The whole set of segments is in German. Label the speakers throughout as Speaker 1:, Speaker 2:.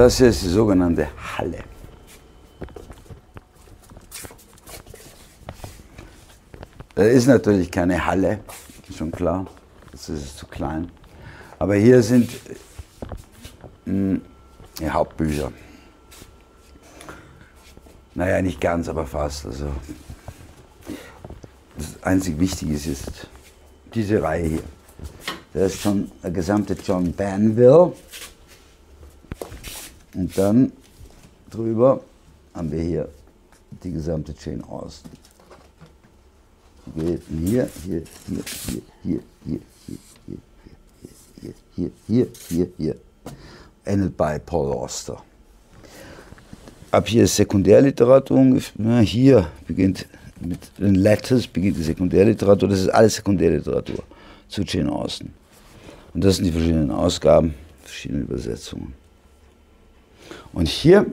Speaker 1: Das ist die sogenannte Halle. Da ist natürlich keine Halle, schon klar, das ist zu klein. Aber hier sind hm, die Hauptbücher. Naja, nicht ganz, aber fast. Also, das einzig Wichtige ist diese Reihe hier. Das ist schon der gesamte John Banville. Und dann drüber haben wir hier die gesamte Jane Austen. Geht hier, hier, hier, hier, hier, hier, hier, hier, hier, hier, hier, hier. Endet bei Paul Auster. Ab hier ist Sekundärliteratur. Hier beginnt mit den Letters beginnt die Sekundärliteratur. Das ist alles Sekundärliteratur zu Jane Austen. Und das sind die verschiedenen Ausgaben, verschiedene Übersetzungen. Und hier,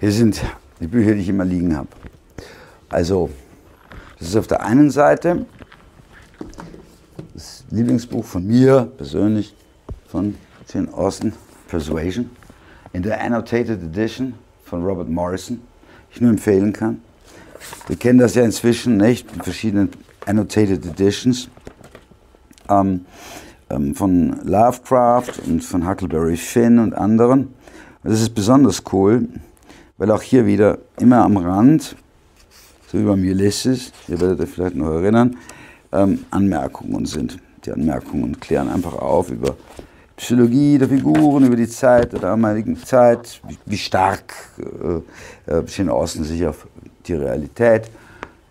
Speaker 1: hier sind die Bücher, die ich immer liegen habe. Also, das ist auf der einen Seite das Lieblingsbuch von mir persönlich, von Jane Austen, Persuasion, in der Annotated Edition von Robert Morrison, ich nur empfehlen kann. Wir kennen das ja inzwischen nicht, in verschiedenen Annotated Editions ähm, ähm, von Lovecraft und von Huckleberry Finn und anderen. Das ist besonders cool, weil auch hier wieder immer am Rand, so wie beim Ulysses, ihr werdet euch vielleicht noch erinnern, ähm, Anmerkungen sind. Die Anmerkungen klären einfach auf über Psychologie der Figuren, über die Zeit der damaligen Zeit, wie, wie stark äh, äh, Jane Austen sich auf die Realität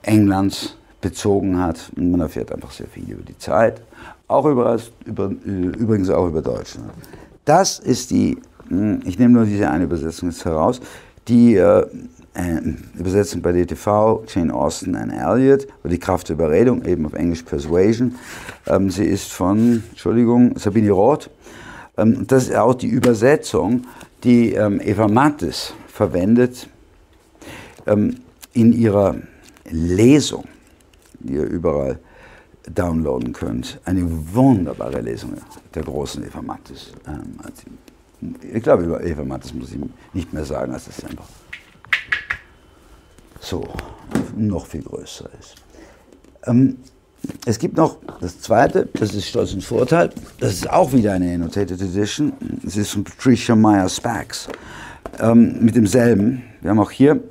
Speaker 1: Englands bezogen hat. Man erfährt einfach sehr viel über die Zeit, auch über, über, übrigens auch über Deutschland. Das ist die, hm, ich nehme nur diese eine Übersetzung jetzt heraus, die äh, äh Übersetzung bei DTV, Jane Austen and Elliot, oder die Kraft der Überredung, eben auf Englisch Persuasion. Ähm, sie ist von, Entschuldigung, Sabine Roth. Ähm, das ist auch die Übersetzung, die ähm, Eva Mattes verwendet ähm, in ihrer Lesung ihr überall downloaden könnt. Eine wunderbare Lesung der großen Eva Mattes. Ähm, ich glaube, über Eva Mattes muss ich nicht mehr sagen, als es einfach so noch viel größer ist. Ähm, es gibt noch das zweite, das ist Stolz und Vorteil. Das ist auch wieder eine Annotated Edition. Es ist von Patricia Meyer Spax. Ähm, mit demselben. Wir haben auch hier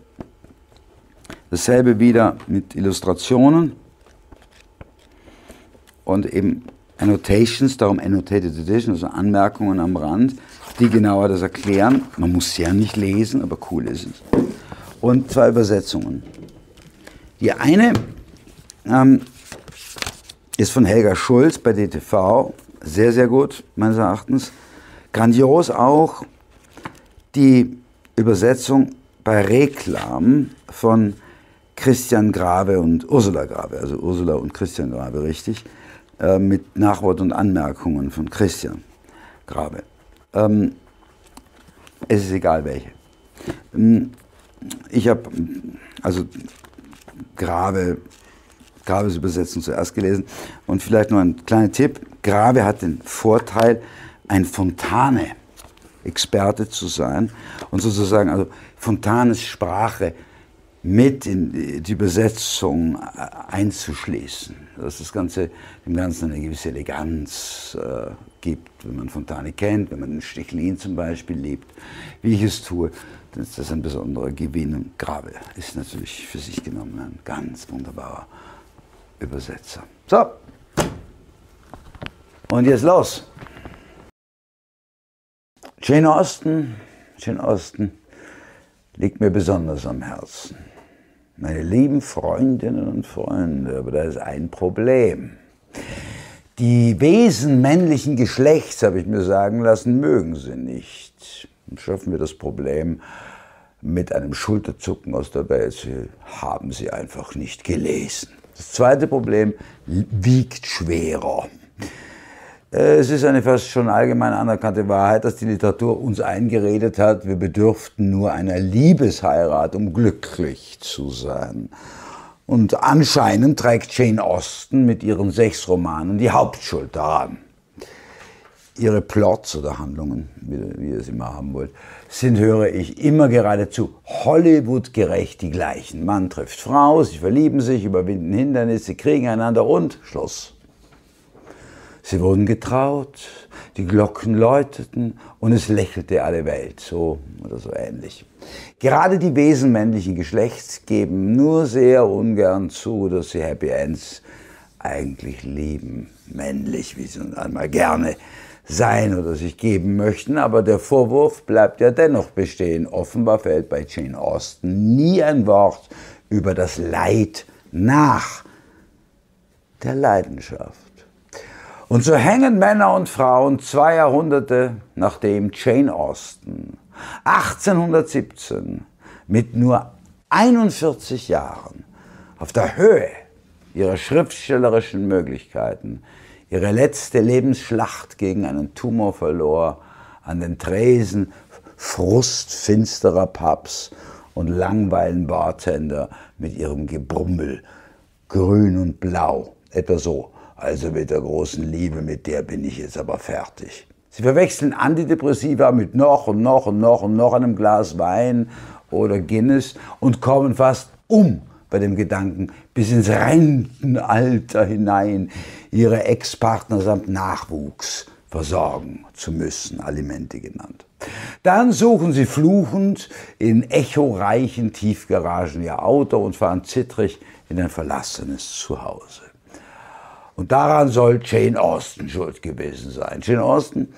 Speaker 1: Dasselbe wieder mit Illustrationen und eben Annotations, darum Annotated Edition, also Anmerkungen am Rand, die genauer das erklären. Man muss ja nicht lesen, aber cool ist es. Und zwei Übersetzungen. Die eine ähm, ist von Helga Schulz bei DTV, sehr, sehr gut, meines Erachtens. Grandios auch die Übersetzung bei Reklam von Christian Grave und Ursula Grave, also Ursula und Christian Grave, richtig, äh, mit Nachwort und Anmerkungen von Christian Grave. Ähm, es ist egal welche. Ähm, ich habe also Grave, Graves Übersetzung zuerst gelesen und vielleicht nur ein kleiner Tipp. Grave hat den Vorteil, ein Fontane-Experte zu sein und sozusagen also Fontanes Sprache mit in die Übersetzung äh, einzuschließen. Dass das Ganze dem Ganzen eine gewisse Eleganz äh, gibt, wenn man Fontane kennt, wenn man Stichlin zum Beispiel liebt, wie ich es tue, dann ist das ein besonderer Gewinn. Und Grabe ist natürlich für sich genommen ein ganz wunderbarer Übersetzer. So, und jetzt los. Jane Austen, Jane Austen liegt mir besonders am Herzen. Meine lieben Freundinnen und Freunde, aber da ist ein Problem. Die Wesen männlichen Geschlechts, habe ich mir sagen lassen, mögen sie nicht. Dann schaffen wir das Problem mit einem Schulterzucken aus der Welt. Sie haben sie einfach nicht gelesen. Das zweite Problem wiegt schwerer. Äh, es ist eine fast schon allgemein anerkannte Wahrheit, dass die Literatur uns eingeredet hat, wir bedürften nur einer Liebesheirat, um glücklich zu sein. Und anscheinend trägt Jane Austen mit ihren sechs Romanen die Hauptschuld daran. Ihre Plots oder Handlungen, wie, ihr sie mal haben wollt, sind, höre ich, immer geradezu Hollywood-gerecht die gleichen. Mann trifft Frau, sie verlieben sich, überwinden Hindernisse, kriegen einander und Schluss. Sie wurden getraut, die Glocken läuteten und es lächelte alle Welt, so oder so ähnlich. Gerade die Wesen männlichen Geschlechts geben nur sehr ungern zu, dass sie Happy Ends eigentlich lieben, männlich, wie sie einmal gerne sein oder sich geben möchten, aber der Vorwurf bleibt ja dennoch bestehen. Offenbar fällt bei Jane Austen nie ein Wort über das Leid nach der Leidenschaft. Und so hängen Männer und Frauen zwei Jahrhunderte nachdem Jane Austen 1817 mit nur 41 Jahren auf der Höhe ihrer schriftstellerischen Möglichkeiten ihre letzte Lebensschlacht gegen einen Tumor verlor, an den Tresen frustfinsterer Pubs und langweilen Bartender mit ihrem Gebrummel, grün und blau, etwa so. Also mit der großen Liebe, mit der bin ich jetzt aber fertig. Sie verwechseln Antidepressiva mit noch und noch und noch und noch einem Glas Wein oder Guinness und kommen fast um bei dem Gedanken, bis ins Rentenalter hinein ihre Ex-Partner samt Nachwuchs versorgen zu müssen, Alimente genannt. Dann suchen sie fluchend in echoreichen Tiefgaragen ihr Auto und fahren zittrig in ein verlassenes Zuhause. Und daran soll Jane Austen schuld gewesen sein. Jane Austen,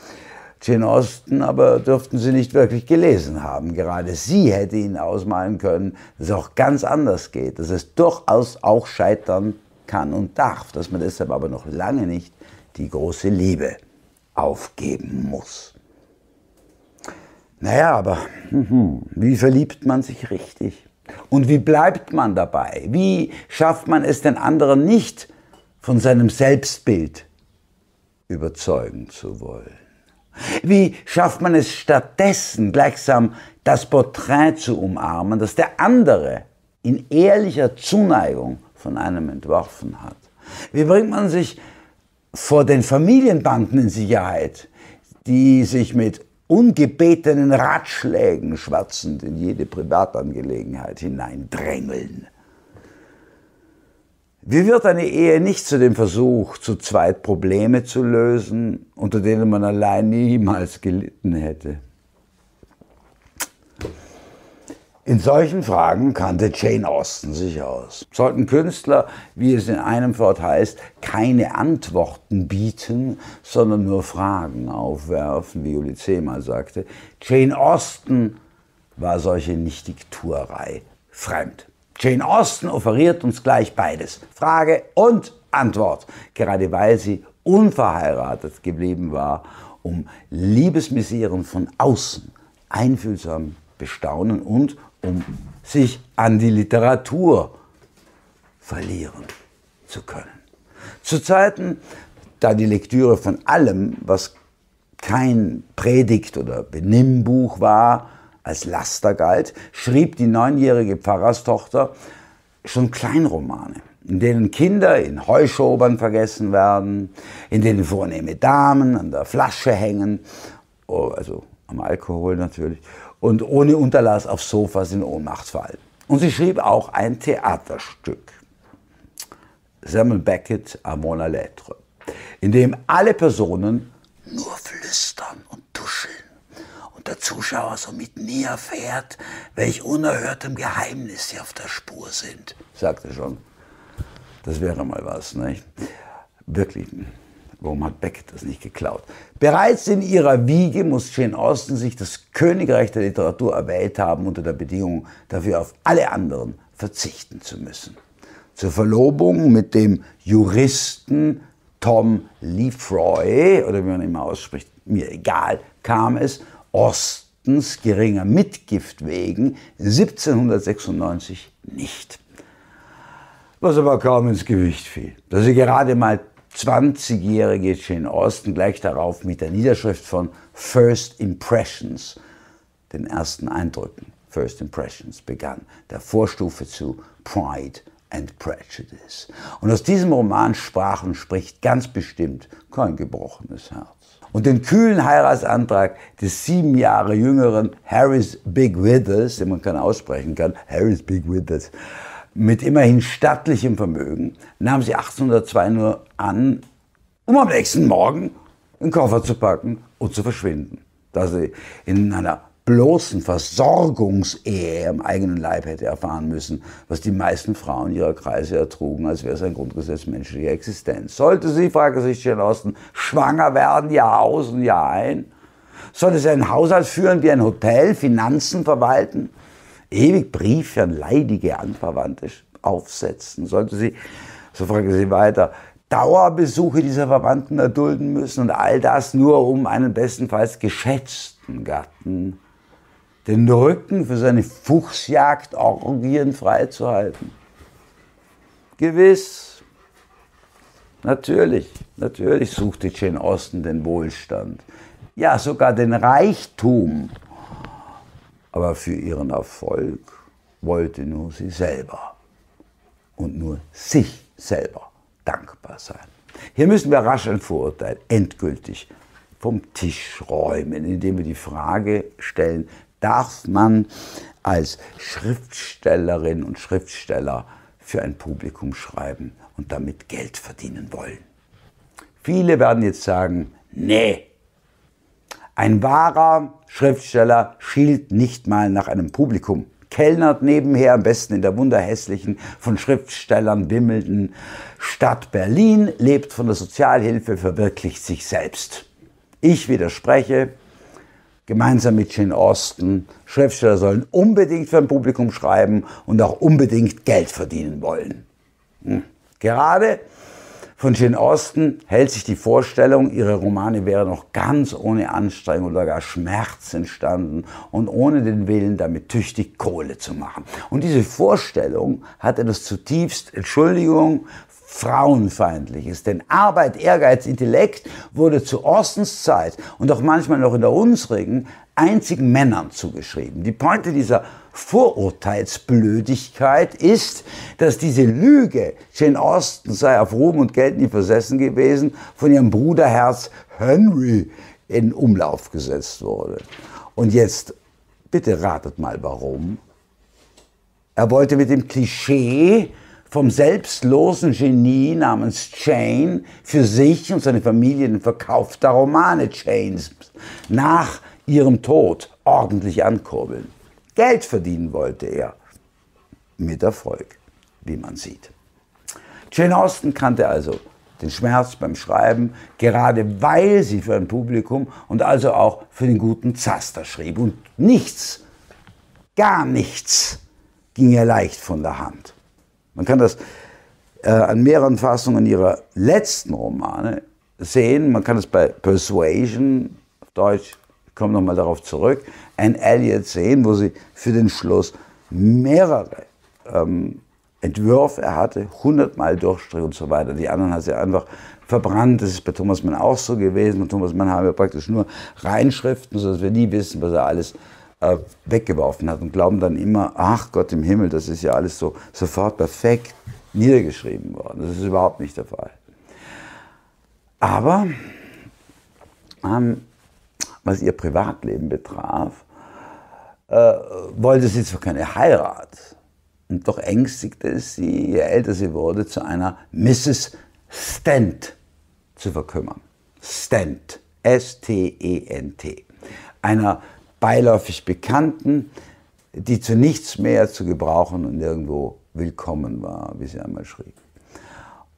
Speaker 1: Jane Austen aber dürften Sie nicht wirklich gelesen haben. Gerade sie hätte Ihnen ausmalen können, dass es auch ganz anders geht, dass es durchaus auch scheitern kann und darf, dass man deshalb aber noch lange nicht die große Liebe aufgeben muss. Naja, aber mhm, wie verliebt man sich richtig? Und wie bleibt man dabei? Wie schafft man es den anderen nicht von seinem Selbstbild überzeugen zu wollen? Wie schafft man es stattdessen gleichsam das Porträt zu umarmen, das der andere in ehrlicher Zuneigung von einem entworfen hat? Wie bringt man sich vor den Familienbanden in Sicherheit, die sich mit ungebetenen Ratschlägen schwatzend in jede Privatangelegenheit hineindrängeln? Wie wird eine Ehe nicht zu dem Versuch, zu zweit Probleme zu lösen, unter denen man allein niemals gelitten hätte? In solchen Fragen kannte Jane Austen sich aus. Sollten Künstler, wie es in einem Wort heißt, keine Antworten bieten, sondern nur Fragen aufwerfen, wie Ulysses mal sagte, Jane Austen war solche Nichtigtuerei fremd. Jane Austen offeriert uns gleich beides. Frage und Antwort. Gerade weil sie unverheiratet geblieben war, um Liebesmiseren von außen einfühlsam bestaunen und um sich an die Literatur verlieren zu können. Zu Zeiten, da die Lektüre von allem, was kein Predigt- oder Benimmbuch war, als Laster galt, schrieb die neunjährige Pfarrerstochter schon Kleinromane, in denen Kinder in Heuschobern vergessen werden, in denen vornehme Damen an der Flasche hängen, oh, also am Alkohol natürlich, und ohne Unterlass auf Sofas in Ohnmacht fallen. Und sie schrieb auch ein Theaterstück, Samuel Beckett à Mona Lettre, in dem alle Personen nur flüstern und tuscheln der Zuschauer somit nie erfährt, welch unerhörtem Geheimnis sie auf der Spur sind. Sagte schon. Das wäre mal was, nicht? Wirklich. Warum hat Beckett das nicht geklaut? Bereits in ihrer Wiege muss Jane Austen sich das Königreich der Literatur erwählt haben, unter der Bedingung, dafür auf alle anderen verzichten zu müssen. Zur Verlobung mit dem Juristen Tom Lefroy, oder wie man immer ausspricht, mir egal, kam es Ostens geringer Mitgift wegen 1796 nicht. Was aber kaum ins Gewicht fiel. Dass sie gerade mal 20-jährige Jane Austen gleich darauf mit der Niederschrift von First Impressions, den ersten Eindrücken, First Impressions, begann, der Vorstufe zu Pride and Prejudice. Und aus diesem Roman sprach und spricht ganz bestimmt kein gebrochenes Herz. Und den kühlen Heiratsantrag des sieben Jahre jüngeren Harris Big Withers, den man kann aussprechen kann, Harris Big Withers, mit immerhin stattlichem Vermögen, nahm sie 1802 nur an, um am nächsten Morgen einen Koffer zu packen und zu verschwinden, da sie in einer bloßen Versorgungsehe im eigenen Leib hätte erfahren müssen, was die meisten Frauen ihrer Kreise ertrugen, als wäre es ein Grundgesetz menschlicher Existenz. Sollte sie, fragte sich Jane Austen, schwanger werden, Jahr aus und Jahr ein? Sollte sie einen Haushalt führen wie ein Hotel, Finanzen verwalten, ewig Briefe an leidige Anverwandte aufsetzen? Sollte sie, so fragte sie weiter, Dauerbesuche dieser Verwandten erdulden müssen und all das nur um einen bestenfalls geschätzten Gatten den Rücken für seine Fuchsjagdorgien freizuhalten? Gewiss. Natürlich, natürlich suchte Jane Austen den Wohlstand. Ja, sogar den Reichtum. Aber für ihren Erfolg wollte nur sie selber und nur sich selber dankbar sein. Hier müssen wir rasch ein Vorurteil endgültig vom Tisch räumen, indem wir die Frage stellen, darf man als Schriftstellerin und Schriftsteller für ein Publikum schreiben und damit Geld verdienen wollen. Viele werden jetzt sagen, nee, ein wahrer Schriftsteller schielt nicht mal nach einem Publikum, kellnert nebenher am besten in der wunderhässlichen, von Schriftstellern wimmelnden Stadt Berlin, lebt von der Sozialhilfe, verwirklicht sich selbst. Ich widerspreche, gemeinsam mit Jane Austen, Schriftsteller sollen unbedingt für ein Publikum schreiben und auch unbedingt Geld verdienen wollen. Hm. Gerade von Jane Austen hält sich die Vorstellung, ihre Romane wären noch ganz ohne Anstrengung oder gar Schmerz entstanden und ohne den Willen, damit tüchtig Kohle zu machen. Und diese Vorstellung hat etwas zutiefst, Entschuldigung, Frauenfeindliches. Denn Arbeit, Ehrgeiz, Intellekt wurde zu Austens Zeit und auch manchmal noch in der unsrigen einzigen Männern zugeschrieben. Die Pointe dieser Vorurteilsblödigkeit ist, dass diese Lüge, Jane Austen sei auf Ruhm und Geld nie versessen gewesen, von ihrem Bruderherz Henry in Umlauf gesetzt wurde. Und jetzt, bitte ratet mal warum. Er wollte mit dem Klischee vom selbstlosen Genie namens Jane für sich und seine Familie den Verkauf der Romane Janes nach ihrem Tod ordentlich ankurbeln. Geld verdienen wollte er. Mit Erfolg, wie man sieht. Jane Austen kannte also den Schmerz beim Schreiben, gerade weil sie für ein Publikum und also auch für den guten Zaster schrieb. Und nichts, gar nichts ging ihr leicht von der Hand. Man kann das äh, an mehreren Fassungen ihrer letzten Romane sehen. Man kann es bei Persuasion, auf Deutsch, ich komme nochmal darauf zurück, Anne Elliot sehen, wo sie für den Schluss mehrere ähm, Entwürfe hatte, hundertmal Durchstrich und so weiter. Die anderen hat sie einfach verbrannt. Das ist bei Thomas Mann auch so gewesen. Bei Thomas Mann haben wir praktisch nur Reinschriften, sodass wir nie wissen, was er alles äh, weggeworfen hat und glauben dann immer, ach Gott im Himmel, das ist ja alles so sofort perfekt niedergeschrieben worden. Das ist überhaupt nicht der Fall. Aber ähm, was ihr Privatleben betraf, äh, wollte sie zwar keine Heirat, und doch ängstigte es sie, je älter sie wurde, zu einer Mrs. Stent zu verkümmern. Stent, S-T-E-N-T. Einer beiläufig Bekannten, die zu nichts mehr zu gebrauchen und nirgendwo willkommen war, wie sie einmal schrieb.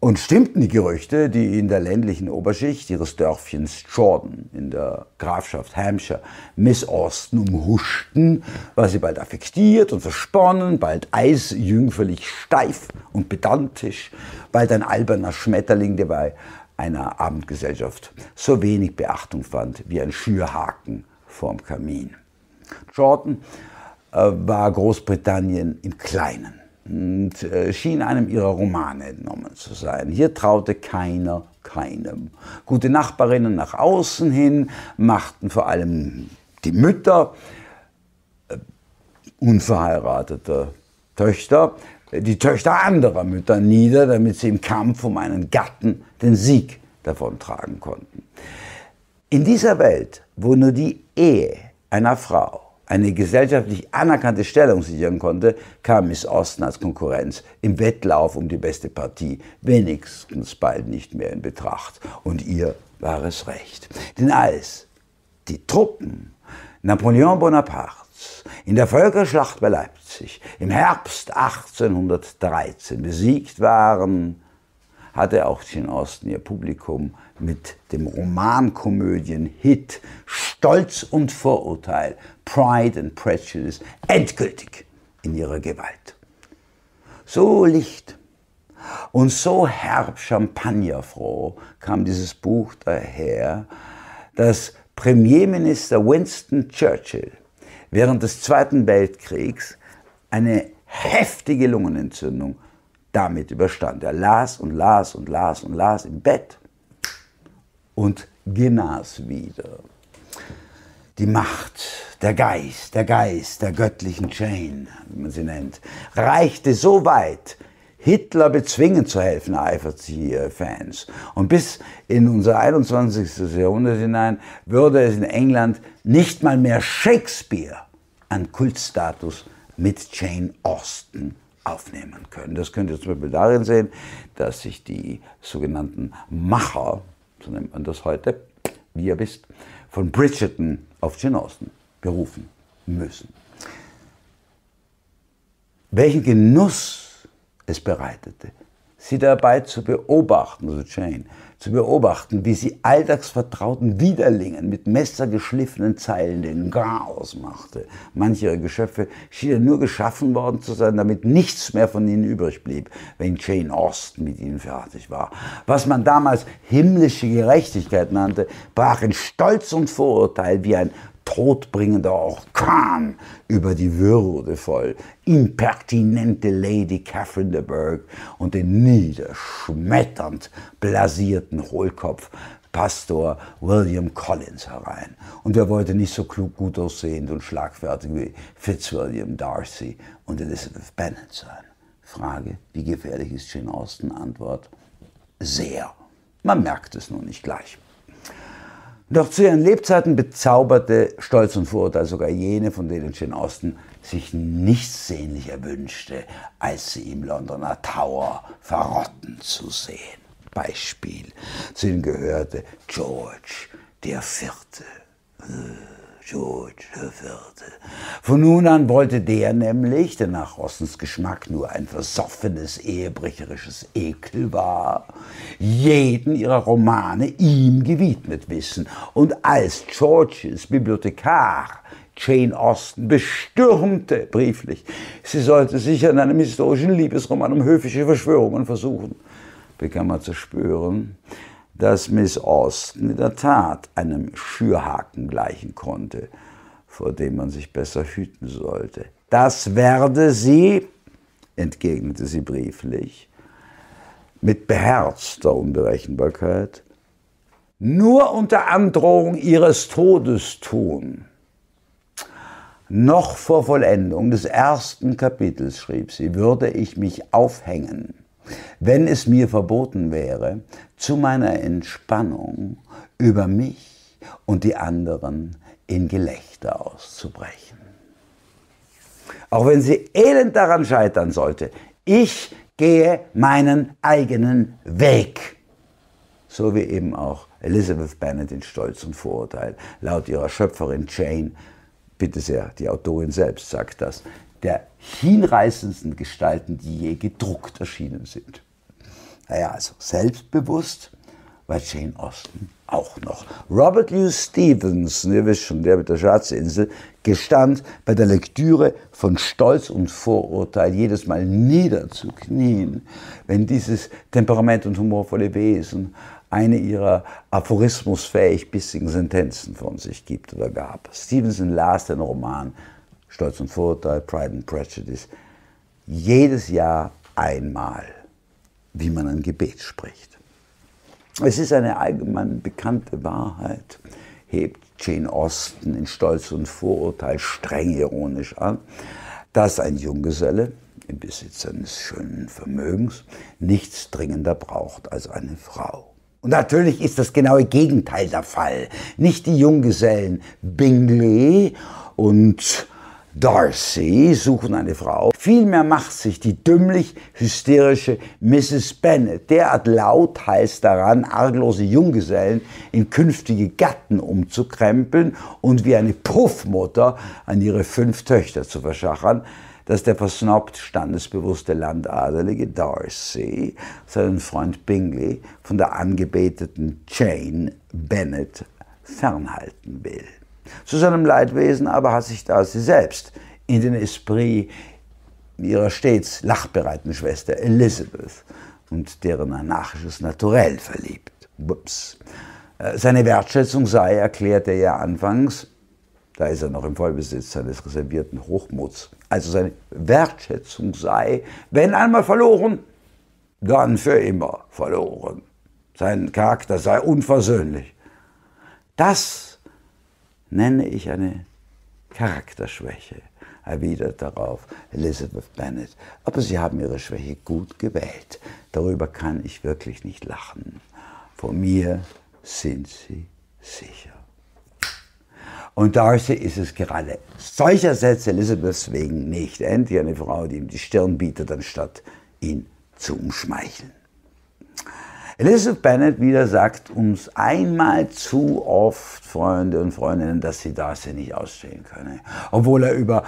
Speaker 1: Und stimmten die Gerüchte, die in der ländlichen Oberschicht ihres Dörfchens Jordan in der Grafschaft Hampshire Miss Austen umhuschten, war sie bald affektiert und versponnen, bald eisjüngferlich steif und pedantisch, bald ein alberner Schmetterling, der bei einer Abendgesellschaft so wenig Beachtung fand wie ein Schürhaken vorm Kamin. Jordan äh, war Großbritannien im Kleinen und äh, schien einem ihrer Romane entnommen zu sein. Hier traute keiner keinem. Gute Nachbarinnen nach außen hin machten vor allem die Mütter äh, unverheirateter Töchter die Töchter anderer Mütter nieder, damit sie im Kampf um einen Gatten den Sieg davontragen konnten. In dieser Welt, wo nur die Ehe einer Frau eine gesellschaftlich anerkannte Stellung sichern konnte, kam Miss Austen als Konkurrenz im Wettlauf um die beste Partie wenigstens bald nicht mehr in Betracht. Und ihr war es recht. Denn als die Truppen Napoleon Bonapartes in der Völkerschlacht bei Leipzig im Herbst 1813 besiegt waren, hatte auch Jane Austen ihr Publikum mit dem Romankomödien-Hit Stolz und Vorurteil, Pride and Prejudice, endgültig in ihrer Gewalt. So licht und so herb champagnerfroh kam dieses Buch daher, dass Premierminister Winston Churchill während des Zweiten Weltkriegs eine heftige Lungenentzündung damit überstand. Er las und las und las und las im Bett und genas wieder. Die Macht, der Geist, der Geist der göttlichen Jane, wie man sie nennt, reichte so weit, Hitler bezwingen zu helfen, eifert sie Fans. Und bis in unser 21. Jahrhundert hinein würde es in England nicht mal mehr Shakespeare an Kultstatus mit Jane Austen aufnehmen können. Das könnt ihr zum Beispiel darin sehen, dass sich die sogenannten Macher, so nennt man das heute, wie ihr wisst, von Bridgerton auf Jane Austen berufen müssen. Welchen Genuss es bereitete, sie dabei zu beobachten, also Jane, zu beobachten, wie sie alltagsvertrauten Widerlingen mit messergeschliffenen Zeilen den Chaos machte. Manche ihrer Geschöpfe schienen nur geschaffen worden zu sein, damit nichts mehr von ihnen übrig blieb, wenn Jane Austen mit ihnen fertig war. Was man damals himmlische Gerechtigkeit nannte, brach in Stolz und Vorurteil wie ein todbringender Orkan über die würdevoll impertinente Lady Catherine de Bourgh und den niederschmetternd blasierten Hohlkopf Pastor William Collins herein. Und er wollte nicht so klug, gut aussehend und schlagfertig wie Fitzwilliam Darcy und Elizabeth Bennet sein. Frage, wie gefährlich ist Jane Austen? Antwort, sehr. Man merkt es nur nicht gleich. Doch zu ihren Lebzeiten bezauberte Stolz und Vorurteil sogar jene, von denen Jane Austen sich nichts sehnlicher wünschte, als sie im Londoner Tower verrotten zu sehen. Beispiel. Zu ihnen gehörte George der Vierte. George IV. Von nun an wollte der nämlich, der nach Rossens Geschmack nur ein versoffenes, ehebrecherisches Ekel war, jeden ihrer Romane ihm gewidmet wissen. Und als Georges Bibliothekar Jane Austen bestürmte brieflich, sie sollte sich an einem historischen Liebesroman um höfische Verschwörungen versuchen, bekam er zu spüren, dass Miss Austen in der Tat einem Schürhaken gleichen konnte, vor dem man sich besser hüten sollte. Das werde sie, entgegnete sie brieflich, mit beherzter Unberechenbarkeit, nur unter Androhung ihres Todes tun. Noch vor Vollendung des ersten Kapitels, schrieb sie, würde ich mich aufhängen wenn es mir verboten wäre, zu meiner Entspannung über mich und die anderen in Gelächter auszubrechen. Auch wenn sie elend daran scheitern sollte, ich gehe meinen eigenen Weg. So wie eben auch Elizabeth Bennet in Stolz und Vorurteil, laut ihrer Schöpferin Jane, bitte sehr, die Autorin selbst sagt das, der hinreißendsten Gestalten, die je gedruckt erschienen sind. Naja, also selbstbewusst war Jane Austen auch noch. Robert Louis Stevenson, ihr wisst schon, der mit der Schatzinsel, gestand bei der Lektüre von Stolz und Vorurteil jedes Mal niederzuknien, wenn dieses temperament- und humorvolle Wesen eine ihrer aphorismusfähig bissigen Sentenzen von sich gibt oder gab. Stevenson las den Roman Stolz und Vorurteil, Pride and Prejudice, jedes Jahr einmal, wie man ein Gebet spricht. Es ist eine allgemein bekannte Wahrheit, hebt Jane Austen in Stolz und Vorurteil streng ironisch an, dass ein Junggeselle im Besitz eines schönen Vermögens nichts dringender braucht als eine Frau. Und natürlich ist das genaue Gegenteil der Fall. Nicht die Junggesellen Bingley und Darcy suchen eine Frau. Vielmehr macht sich die dümmlich hysterische Mrs. Bennet derart lautheiß daran, arglose Junggesellen in künftige Gatten umzukrempeln und wie eine Puffmutter an ihre fünf Töchter zu verschachern, dass der versnobbt standesbewusste Landadelige Darcy seinen Freund Bingley von der angebeteten Jane Bennet fernhalten will. Zu seinem Leidwesen aber hat sich Darcy selbst in den Esprit ihrer stets lachbereiten Schwester Elizabeth und deren anarchisches Naturell verliebt. Ups. Äh, seine Wertschätzung sei, erklärt er anfangs, da ist er noch im Vollbesitz seines reservierten Hochmuts, also seine Wertschätzung sei, wenn einmal verloren, dann für immer verloren. Sein Charakter sei unversöhnlich. Das nenne ich eine Charakterschwäche, erwidert darauf Elizabeth Bennet. Aber Sie haben Ihre Schwäche gut gewählt. Darüber kann ich wirklich nicht lachen. Vor mir sind Sie sicher. Und Darcy ist es gerade solcher Sätze Elizabeths wegen nicht. Endlich eine Frau, die ihm die Stirn bietet, anstatt ihn zu umschmeicheln. Elizabeth Bennet wieder sagt uns einmal zu oft, Freunde und Freundinnen, dass sie Darcy nicht ausstehen könne. Obwohl er über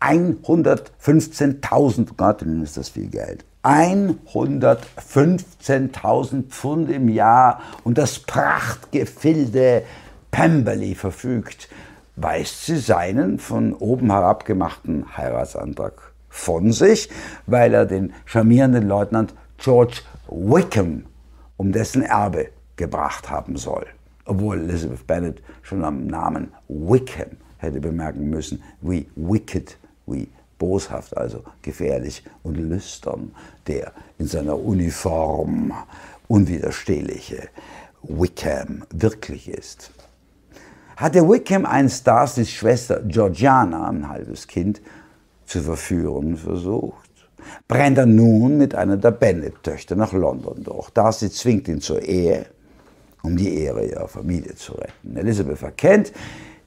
Speaker 1: 115.000, Gott, ist das viel Geld, 115.000 Pfund im Jahr und das Prachtgefilde Pemberley verfügt, weist sie seinen von oben herab gemachten Heiratsantrag von sich, weil er den charmierenden Leutnant George Wickham um dessen Erbe gebracht haben soll. Obwohl Elizabeth Bennet schon am Namen Wickham hätte bemerken müssen, wie wicked, wie boshaft, also gefährlich und lüstern, der in seiner Uniform unwiderstehliche Wickham wirklich ist. Hatte Wickham einst Darcys Schwester Georgiana, ein halbes Kind, zu verführen versucht? Brennt er nun mit einer der Bennet-Töchter nach London durch. Darcy zwingt ihn zur Ehe, um die Ehre ihrer Familie zu retten. Elizabeth erkennt,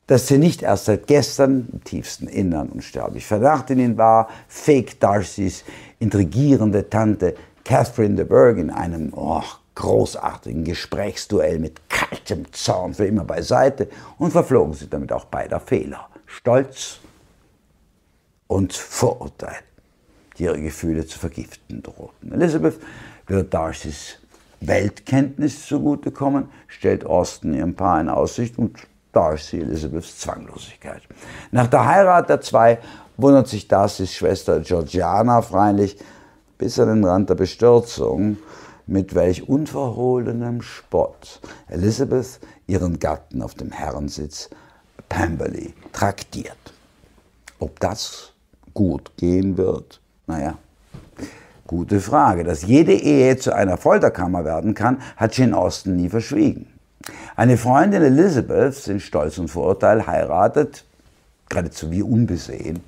Speaker 1: dass sie nicht erst seit gestern im tiefsten Innern unsterblich verdacht in ihn war, fake Darcys intrigierende Tante Catherine de Bourgh in einem oh, großartigen Gesprächsduell mit kaltem Zorn für immer beiseite und verflogen sie damit auch beider Fehler. Stolz und Vorurteil die ihre Gefühle zu vergiften drohten. Elizabeth wird Darcys Weltkenntnis zugutekommen, stellt Austin ihrem Paar in Aussicht und Darcy Elizabeths Zwanglosigkeit. Nach der Heirat der zwei wundert sich Darcys Schwester Georgiana freilich bis an den Rand der Bestürzung, mit welch unverhohlenem Spott Elizabeth ihren Gatten auf dem Herrensitz Pemberley traktiert. Ob das gut gehen wird, naja, gute Frage. Dass jede Ehe zu einer Folterkammer werden kann, hat Jane Austen nie verschwiegen. Eine Freundin Elizabeths in Stolz und Vorurteil heiratet, geradezu wie unbesehen,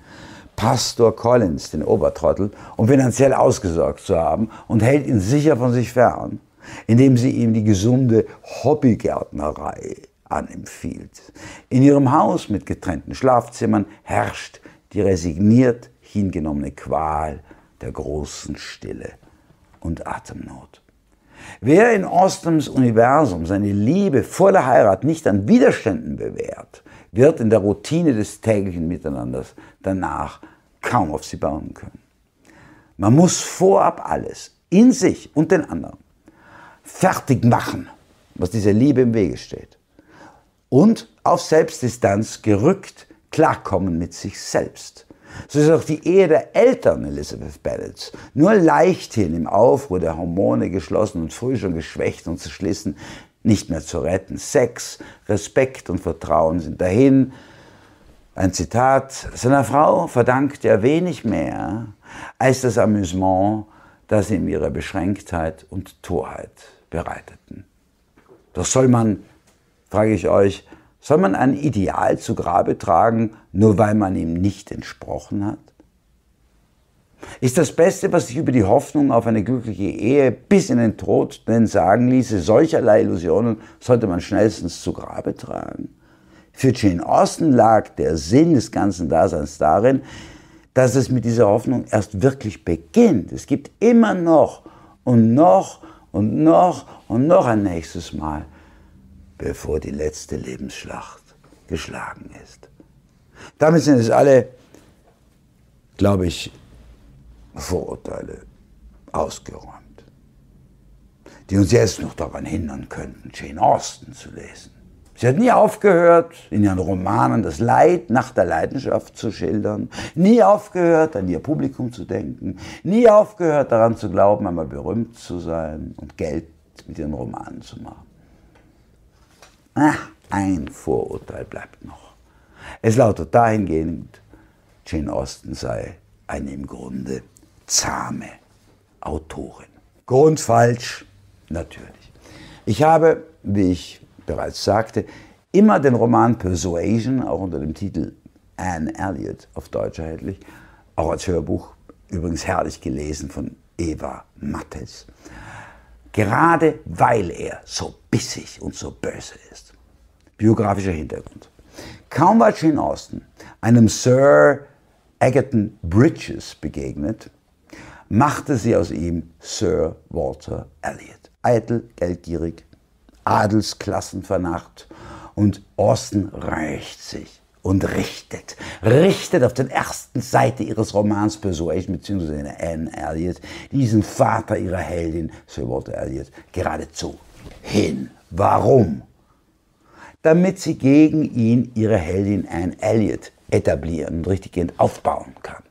Speaker 1: Pastor Collins, den Obertrottel, um finanziell ausgesorgt zu haben und hält ihn sicher von sich fern, indem sie ihm die gesunde Hobbygärtnerei anempfiehlt. In ihrem Haus mit getrennten Schlafzimmern herrscht die resigniert hingenommene Qual der großen Stille und Atemnot. Wer in Ostens Universum seine Liebe vor der Heirat nicht an Widerständen bewährt, wird in der Routine des täglichen Miteinanders danach kaum auf sie bauen können. Man muss vorab alles in sich und den anderen fertig machen, was dieser Liebe im Wege steht. Und auf Selbstdistanz gerückt klarkommen mit sich selbst so ist auch die Ehe der Eltern Elizabeth Bennets nur leichthin im Aufruhr der Hormone geschlossen und früh schon geschwächt und zerschlissen, nicht mehr zu retten. Sex, Respekt und Vertrauen sind dahin. Ein Zitat, seiner Frau verdankt er wenig mehr als das Amüsement, das ihm ihre Beschränktheit und Torheit bereiteten. Doch soll man, frage ich euch, soll man ein Ideal zu Grabe tragen, nur weil man ihm nicht entsprochen hat? ist das Beste, was sich über die Hoffnung auf eine glückliche Ehe bis in den Tod denn sagen ließe. Solcherlei Illusionen sollte man schnellstens zu Grabe tragen. Für Jane Austen lag der Sinn des ganzen Daseins darin, dass es mit dieser Hoffnung erst wirklich beginnt. Es gibt immer noch und noch und noch und noch ein nächstes Mal, bevor die letzte Lebensschlacht geschlagen ist. Damit sind es alle, glaube ich, Vorurteile ausgeräumt, die uns jetzt noch daran hindern könnten, Jane Austen zu lesen. Sie hat nie aufgehört, in ihren Romanen das Leid nach der Leidenschaft zu schildern, nie aufgehört, an ihr Publikum zu denken, nie aufgehört, daran zu glauben, einmal berühmt zu sein und Geld mit ihren Romanen zu machen. Ach, ein Vorurteil bleibt noch. Es lautet dahingehend, Jane Austen sei eine im Grunde zahme Autorin. Grundfalsch, natürlich. Ich habe, wie ich bereits sagte, immer den Roman Persuasion, auch unter dem Titel Anne Elliot auf Deutsch erhältlich, auch als Hörbuch, übrigens herrlich gelesen von Eva Mattes, gerade weil er so bissig und so böse ist. Biografischer Hintergrund. Kaum war Jane Austen einem Sir Agaton Bridges begegnet, machte sie aus ihm Sir Walter Elliot. Eitel, geldgierig, Adelsklassen und Austen rächt sich und richtet, richtet auf der ersten Seite ihres Romans Persuasion bzw. Anne Elliot diesen Vater ihrer Heldin, Sir Walter Elliot, geradezu hin. Warum? Damit sie gegen ihn ihre Heldin Anne Elliot etablieren und richtiggehend aufbauen kann.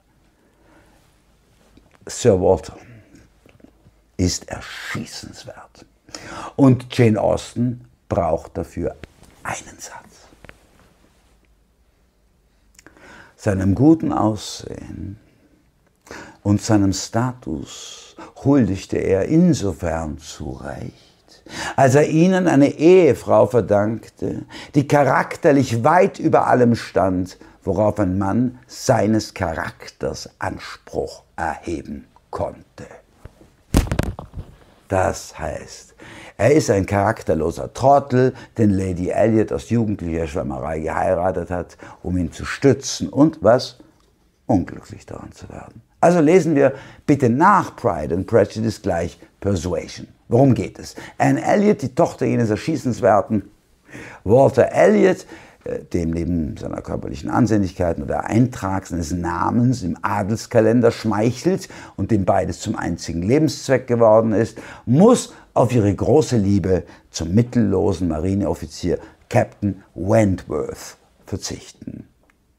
Speaker 1: Sir Walter ist erschießenswert. Und Jane Austen braucht dafür einen Satz. Seinem guten Aussehen und seinem Status huldigte er insofern zurecht, als er ihnen eine Ehefrau verdankte, die charakterlich weit über allem stand, worauf ein Mann seines Charakters Anspruch erheben konnte. Das heißt, er ist ein charakterloser Trottel, den Lady Elliot aus jugendlicher Schwärmerei geheiratet hat, um ihn zu stützen und was? Unglücklich daran zu werden. Also lesen wir bitte nach Pride and Prejudice gleich Persuasion. Worum geht es? Anne Elliot, die Tochter jenes erschießenswerten Walter Elliot, äh, dem neben seiner körperlichen Ansehnlichkeit nur der Eintrag seines Namens im Adelskalender schmeichelt und dem beides zum einzigen Lebenszweck geworden ist, muss auf ihre große Liebe zum mittellosen Marineoffizier Captain Wentworth verzichten.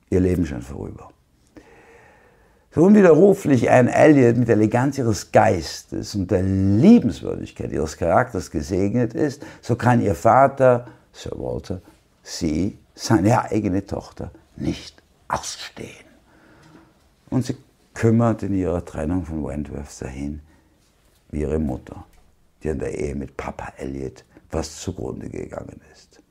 Speaker 1: Ihr Leben schon vorüber. So unwiderruflich Anne Elliot mit der Eleganz ihres Geistes und der Liebenswürdigkeit ihres Charakters gesegnet ist, so kann ihr Vater, Sir Walter, sie seine eigene Tochter nicht ausstehen. Und sie kümmert in ihrer Trennung von Wentworth dahin wie ihre Mutter, die an der Ehe mit Papa Elliot fast zugrunde gegangen ist.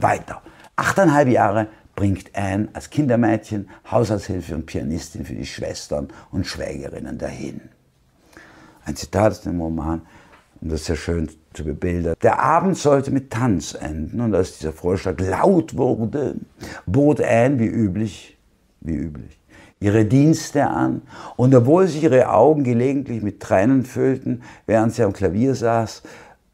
Speaker 1: Weiter. Achteinhalb Jahre bringt Anne als Kindermädchen, Haushaltshilfe und Pianistin für die Schwestern und Schwägerinnen dahin. Ein Zitat aus dem Roman, und das sehr schön zu bebildern. Der Abend sollte mit Tanz enden und als dieser Vorschlag laut wurde, bot Anne wie üblich, wie üblich, ihre Dienste an und obwohl sich ihre Augen gelegentlich mit Tränen füllten, während sie am Klavier saß,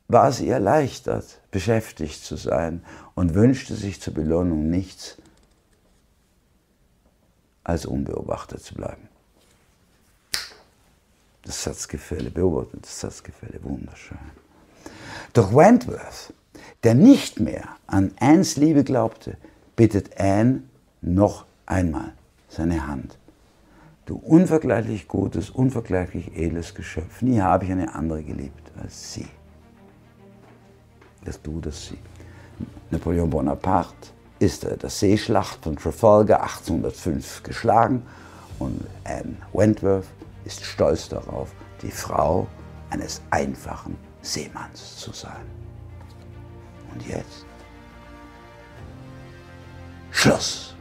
Speaker 1: war sie erleichtert, beschäftigt zu sein und wünschte sich zur Belohnung nichts als unbeobachtet zu bleiben. Das Satzgefälle, beobachtet das Satzgefälle, wunderschön. Doch Wentworth, der nicht mehr an Annes Liebe glaubte, bittet Anne noch einmal seine Hand. Du unvergleichlich gutes, unvergleichlich edles Geschöpf, nie habe ich eine andere geliebt als sie. Das Du, das Sie. Napoleon Bonaparte ist der Seeschlacht von Trafalgar 1805 geschlagen und Anne Wentworth ist stolz darauf, die Frau eines einfachen Seemanns zu sein. Und jetzt Schluss.